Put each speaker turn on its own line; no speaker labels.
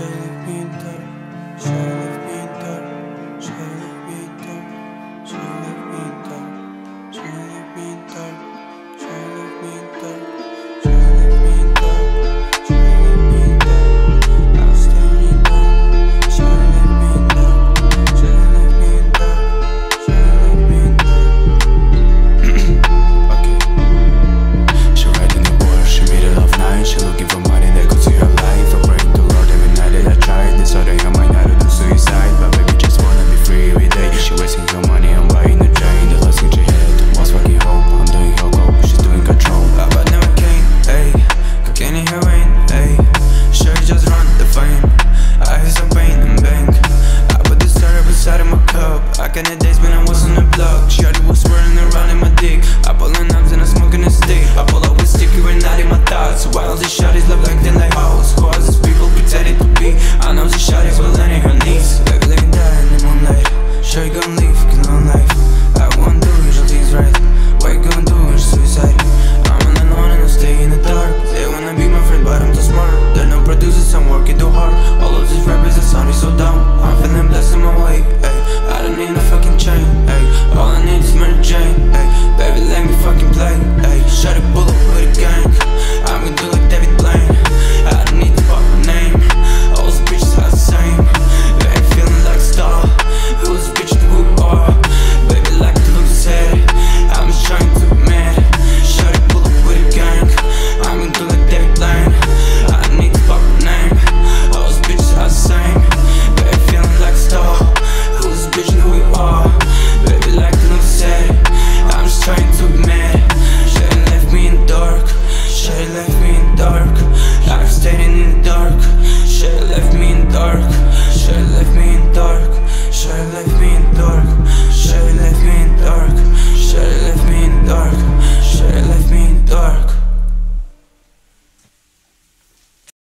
Şeref bin tar, Back in the days when I was on the block. Shawty was swirling around in my dick. I pull in arms and I smoking a stick. I pull up with sticky and were not in my thoughts. While these shawties look like they like hoes. Cause these people pretending to be. I know these shawties will land in her knees. Like living down in the moonlight. Shawty gon' leave, cause I'm